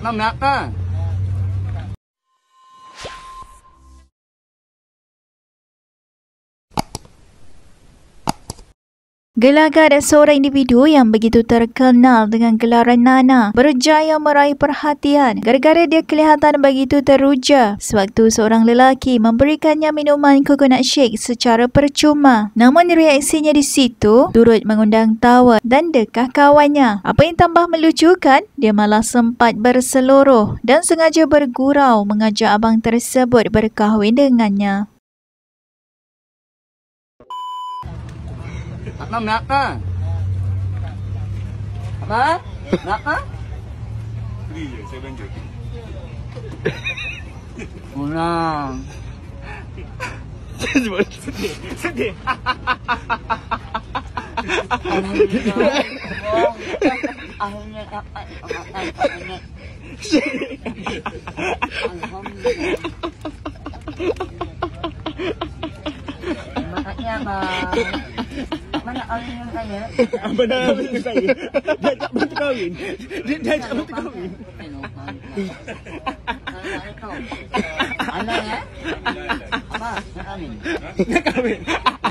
Nak nak kan? Gelagat seorang individu yang begitu terkenal dengan gelaran Nana berjaya meraih perhatian gara-gara dia kelihatan begitu teruja sewaktu seorang lelaki memberikannya minuman coconut shake secara percuma. Namun reaksinya di situ turut mengundang tawa dan dekah kawannya. Apa yang tambah melucukan, dia malah sempat berseluruh dan sengaja bergurau mengajak abang tersebut berkahwin dengannya. Nak nak kan? Apa? Nak kan? Free je, saya belanja. Pulang. Sedih. Sedih. Alhamdulillah. Alhamdulillah. Alhamdulillah. Terima kasih abang. Mana orang yang saya? Abang dah habis dengan saya. Dia tak bantu kahwin. Dia dah tak bantu kahwin. Anda ya? Apa? Nak kahwin? Nak kahwin. Kahwin nak kahwin.